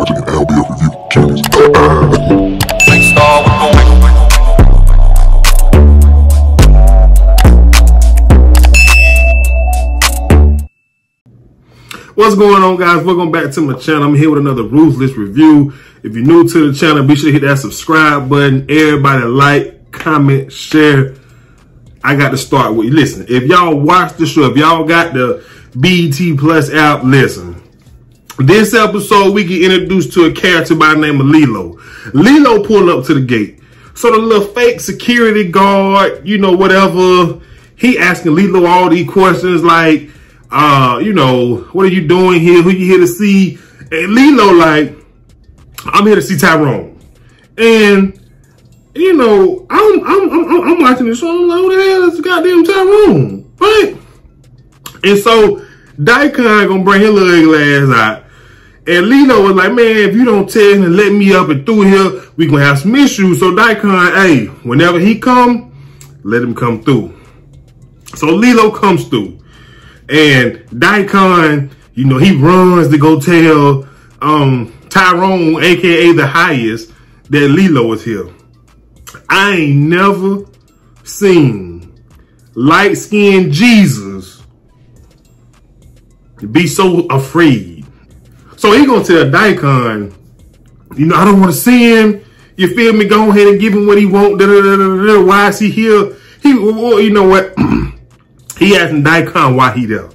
watching the Al Biv Review channel. Big star with the wiggle, wiggle, What's going on, guys? Welcome back to my channel. I'm here with another Ruthless review. If you're new to the channel, be sure to hit that subscribe button. Everybody like, comment, share. I got to start with you. Listen, if y'all watch the show, if y'all got the BET Plus app, listen. This episode, we get introduced to a character by the name of Lilo. Lilo pulled up to the gate. So the little fake security guard, you know, whatever, he asking Lilo all these questions like, uh, you know, what are you doing here? Who you here to see? And Lilo like, I'm here to see Tyrone. And you know, I'm I'm I'm, I'm watching this show. I'm like, who the hell is goddamn Tyrone, right? And so Daikon gonna bring his little ugly ass out. And Lilo was like, man, if you don't tell him and let me up and through here, we gonna have some issues. So Daikon, hey, whenever he come, let him come through. So Lilo comes through. And Daikon, you know, he runs to go tell um, Tyrone, aka the highest, that Lilo is here. I ain't never seen light skinned Jesus be so afraid. So he gonna tell Daikon, you know, I don't want to see him. You feel me? Go ahead and give him what he want. Da, da, da. Why is he here? He, well, you know what? he asking Daikon why he there.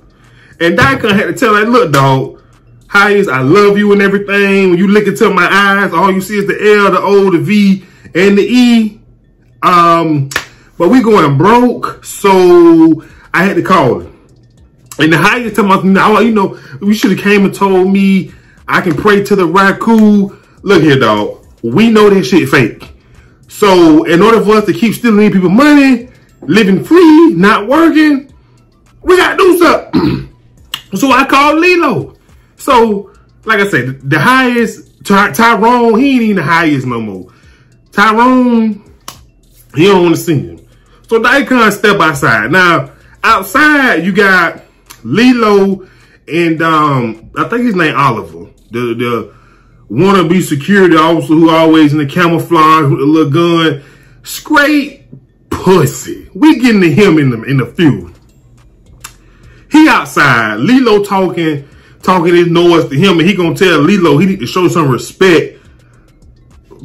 And Daikon had to tell like, look, dog, highest, I love you and everything. When you look into my eyes, all you see is the L, the O, the V, and the E. Um, but we going broke, so I had to call him. And the highest told me, now, oh, you know, we should have came and told me I can pray to the Rakkan. Look here, dog. We know that shit fake. So in order for us to keep stealing people money, living free, not working, we gotta do something. so I called Lilo. So, like I said, the highest, Ty- Tyrone, he ain't even the highest no more. Tyrone, he don't want to see him. So Daikon step outside. Now, outside, you got Lilo and um, I think his name Oliver. The the wannabe security officer who always in the camouflage with the little gun. Straight pussy. We getting to him in the in the feud. He outside. Lilo talking, talking his noise to him, and he gonna tell Lilo he need to show some respect.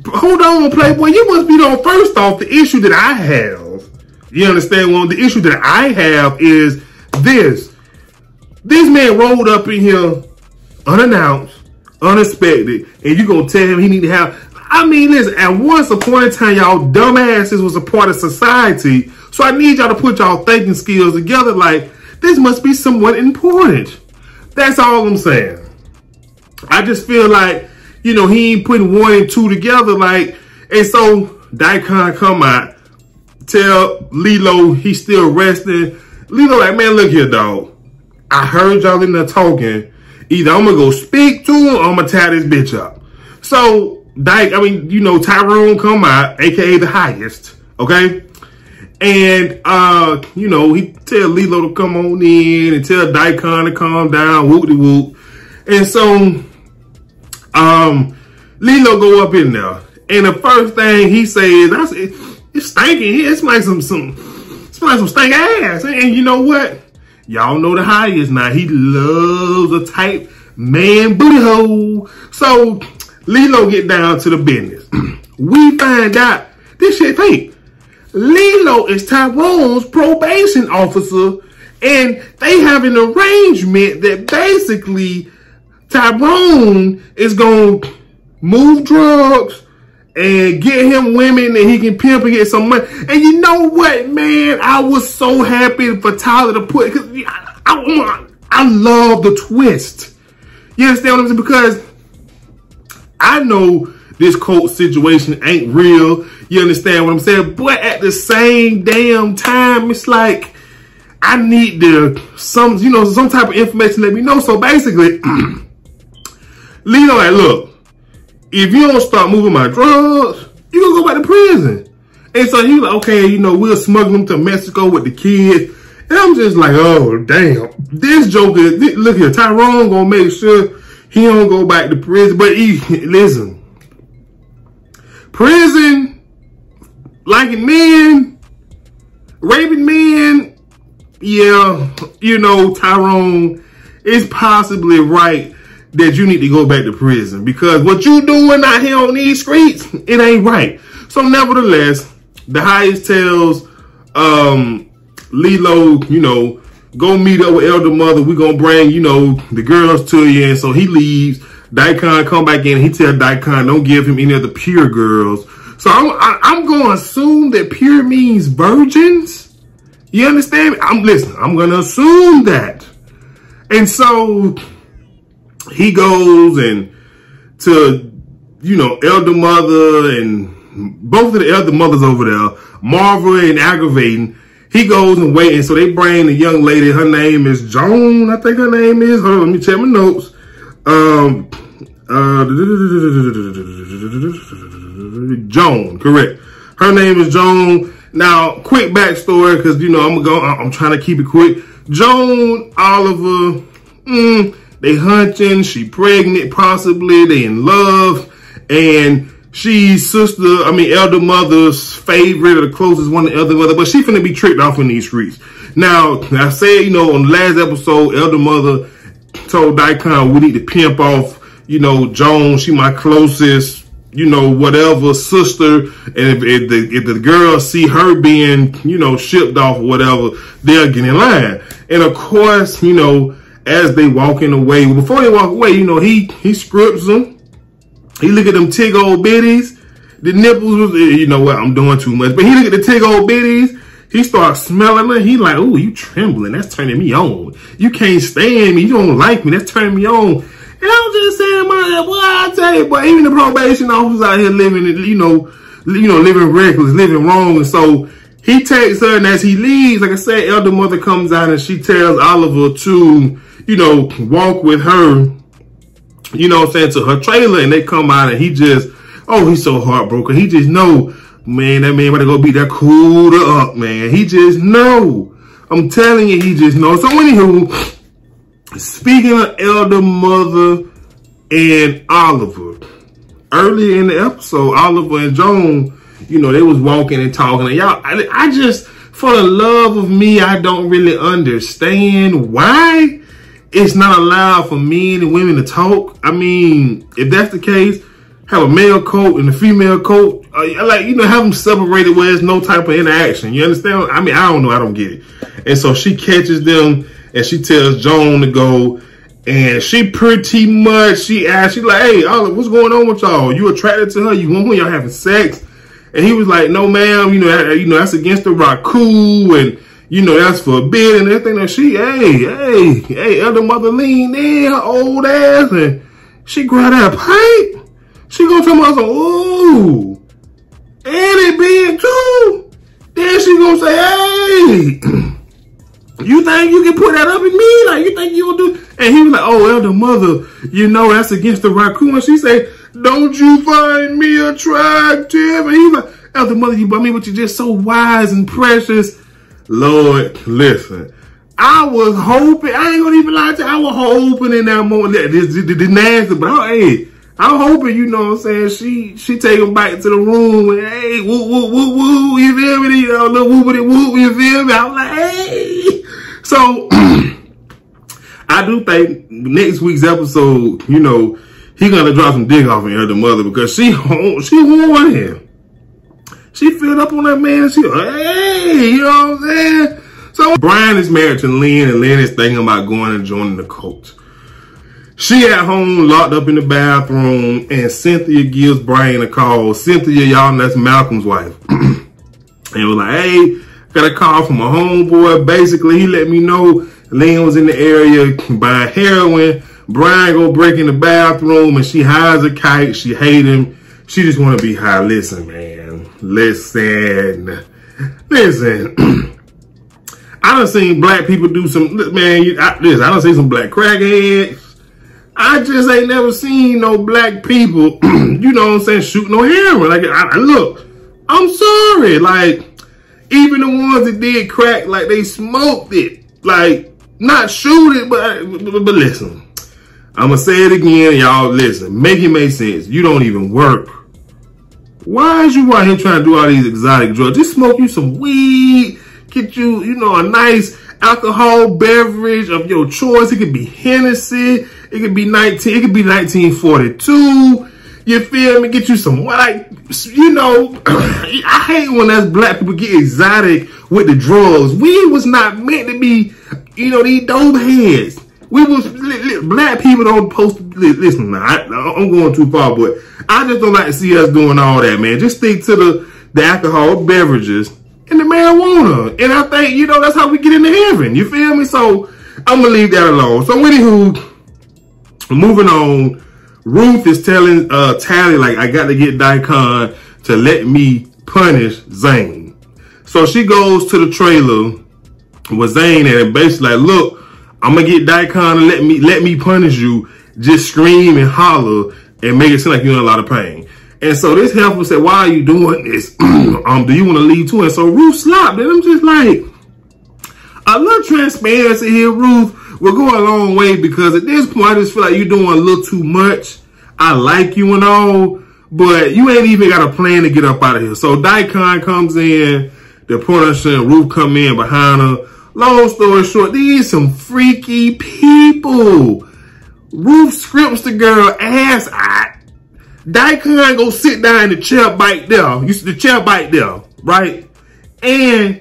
Hold on, Playboy. You must be on first off the issue that I have. You understand? Well, the issue that I have is this. This man rolled up in here unannounced, unexpected, and you gonna tell him he need to have. I mean, listen, at once upon a time, y'all dumbasses was a part of society. So I need y'all to put y'all thinking skills together. Like, this must be somewhat important. That's all I'm saying. I just feel like, you know, he ain't putting one and two together. Like, and so Daikon come out, tell Lilo he's still resting. Lilo like, man, look here, dog. I heard y'all in there talking. Either I'm gonna go speak to him or I'm gonna tie this bitch up. So, Dyke, I mean, you know, Tyrone come out, aka the highest, okay? And uh, you know, he tell Lilo to come on in and tell Daikon to calm down, whoop de whoop. And so um Lilo go up in there. And the first thing he says, I said, it's stinking here. It's like some some it's like some stank ass. And you know what? Y'all know the high is now. He loves a tight man booty hole. So Lilo get down to the business. we find out this shit fake. Lilo is Tyrone's probation officer, and they have an arrangement that basically Tyrone is to move drugs and get him women and he can pimp and get some money. And you know what, man? I was so happy for Tyler to put, cause I, I, I love the twist. You understand what I'm saying? Because I know this cold situation ain't real. You understand what I'm saying? But at the same damn time, it's like I need the some, you know, some type of information. Let me know. So basically, Lilo, like, look, if you don't start moving my drugs, you gonna go back to prison. And so he like, okay, you know, we'll smuggle them to Mexico with the kids. And I'm just like, oh damn, this joker. Look here, Tyrone gonna make sure He don't go back to prison. But he, listen, prison, liking men, raping men, yeah, you know, Tyrone, is possibly right that you need to go back to prison because what you doing out here on these streets, it ain't right. So nevertheless, the highest tells um Lilo, you know, go meet up with Elder Mother. we gonna bring, you know, the girls to you. And so he leaves. Daikon come back in. He tell Daikon don't give him any of the pure girls. So I'm, I, am i am going to assume that pure means virgins. You understand? I'm listening. I'm to assume that. And so he goes and to, you know, Elder Mother and both of the elder mothers over there, Marva and aggravating. He goes and waiting. So they bring the young lady. Her name is Joan. I think her name is. Hold on, let me check my notes. Um, uh, Joan, correct. Her name is Joan. Now, quick backstory, because you know I'm going. I'm trying to keep it quick. Joan Oliver. Mm, they hunting. She pregnant, possibly. They in love, and she's sister. I mean, elder mother's favorite or the closest one to elder mother. But she finna be tricked off in these streets. Now, I said, you know, on the last episode, elder mother told Daikon we need to pimp off, you know, Joan. She my closest you know, whatever sister, and if, if, the, if the see her being, you know, shipped off or whatever, they'll get in line. And of course, you know, as they walking away, before they walk away, you know, he, he scripts them. He look at them tig old bitties. The nipples was, eh, you know what, I'm doing too much. But he look at the tig old bitties. He starts smelling it. He like, oh, you trembling. That's turning me on. You can't stand me. You don't like me. That's turning me on. And I'm just saying, my, well, I tell you, but even the probation officer out here living, you know, you know, living reckless, living wrong. And so he takes her, and as he leaves, like I said, elder mother comes out and she tells Oliver to you know, walk with her, you know I'm saying, to her trailer and they come out and he just, oh, he's so heartbroken. He just know, man, that man about to go beat that cooler up, man. He just know. I'm telling you, he just know. So anywho, speaking of elder mother and Oliver, early in the episode, Oliver and Joan, you know, they was walking and talking. And y'all, I, I just, for the love of me, I don't really understand why it's not allowed for men and women to talk. I mean, if that's the case, have a male coat and a female coat. Uh, like, you know, have them separated where there's no type of interaction. You understand? I mean, I don't know. I don't get it. And so she catches them and she tells Joan to go. And she pretty much, she asked, she like, hey, Olive, what's going on with y'all? You attracted to her? You want when y'all having sex? And he was like, no, ma'am, you know, you know, that's against the Rakkan you know, that's for a bid and everything. And she, hey, hey, hey, elder mother leaned in, her old ass, and she grabbed that pipe. She gonna tell me, ooh, and it big too. Then she gonna say, hey, you think you can put that up in me? Like, you think you'll do? And he was like, oh, elder mother, you know, that's against the Rakkan. And she said, don't you find me attractive? And he's like, elder mother, you, I mean, but you're just so wise and precious. Lord, listen. I was hoping, I ain't gonna even lie to you, I was hoping in that moment this, this, this nasty, but I, hey, I'm hoping, you know what I'm saying, she she take him back to the room and hey, woo, woo, woo, woo, you feel me? You know, little whoopity whoop, you feel me? I'm like, hey. So, I do think next week's episode, you know, he gonna drop some dick off in her, the mother, because she, she won him. She filled up on that man. She, hey, you know what I'm saying? So Brian is married to Lynn, and Lynn is thinking about going and joining the cult. She at home, locked up in the bathroom, and Cynthia gives Brian a call. Cynthia, y'all, that's Malcolm's wife. and was like, hey, got a call from a homeboy. Basically, he let me know Lynn was in the area buying heroin. Brian go break in the bathroom, and she hides a kite. She hate him. She just want to be high. Listen, man. Listen. Listen. I done seen black people do some, man, I, listen, I done seen some black crackheads. I just ain't never seen no black people, you know what I'm saying, shoot no heroin. Like, I, I, look, I'm sorry. Like, even the ones that did crack, like, they smoked it. Like, not shoot it, but, but, but listen. I'm gonna say it again, y'all. Listen, make it make sense. You don't even work. Why is you out here trying to do all these exotic drugs? Just smoke you some weed, get you, you know, a nice alcohol beverage of your choice. It could be Hennessy. It could be 19, it could be 1942. You feel me? Get you some like, you know, I hate when that's black people get exotic with the drugs. We was not meant to be, you know, these dope heads. We was black people don't post. Listen, I, I'm going too far, but I just don't like to see us doing all that, man. Just stick to the the alcohol beverages and the marijuana, and I think you know that's how we get into heaven. You feel me? So I'm gonna leave that alone. So anywho, moving on. Ruth is telling uh Tally like I got to get Daikon to let me punish Zane. So she goes to the trailer with Zane and basically like, look, I'm gonna get Daikon to let me let me punish you. Just scream and holler and make it seem like you're in a lot of pain. And so this helper said, why are you doing this? um, do you want to leave too? And so Ruth slapped and I'm just like, a little transparency here, Ruth, will go a long way because at this point, I just feel like you're doing a little too much. I like you and all, but you ain't even got a plan to get up out of here. So Daikon comes in, the Punisher and Ruth come in behind her. Long story short, these some freaky people. Ruth scripts the girl ass out. Daikon go sit down in the chair bite there. You see the chair bite there, right? And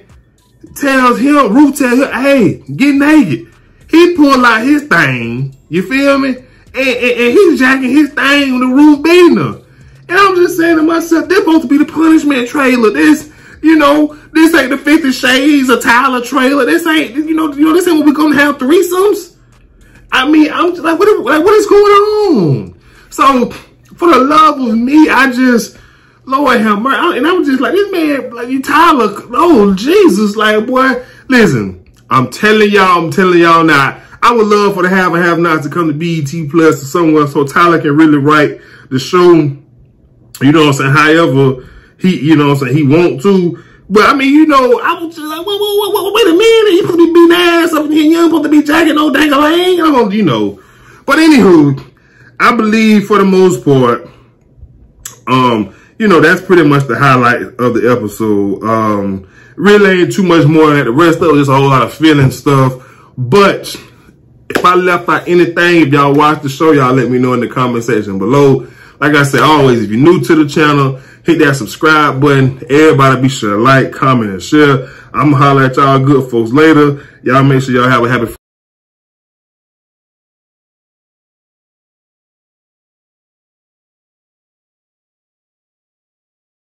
tells him, Ruth tells him, hey, get naked. He pull out his thing, you feel me? And, and, and he's jacking his thing on the Ruth beating her. And I'm just saying to myself, this supposed to be the punishment trailer. This, you know, this ain't the Fifty Shades of Tyler trailer. This ain't, you know, you know, this ain't what we're gonna have threesomes. I mean, I'm like, what, like, what is going on? So, for the love of me, I just, Lord have mercy. And I was just like, this man, like, you Tyler, oh, Jesus, like, boy, listen, I'm telling y'all, I'm telling y'all now, I would love for the have and have not to come to BET Plus or somewhere so Tyler can really write the show, you know what I'm saying, however he, you know what I'm saying, he want to. But I mean, you know, I was just like, wait, wait, wait, wait a minute. You supposed to be beating ass up in here. You ain't supposed to be jacking no dang you know. But anywho, I believe for the most part, um, you know, that's pretty much the highlight of the episode. Um, really ain't too much more than the rest of it. Just a whole lot of feeling stuff. But if I left out anything, if y'all watch the show, y'all let me know in the comment section below. Like I said, always, if you're new to the channel, hit that subscribe button. Everybody be sure to like, comment, and share. I'm going to holler at y'all good folks later. Y'all make sure y'all have a happy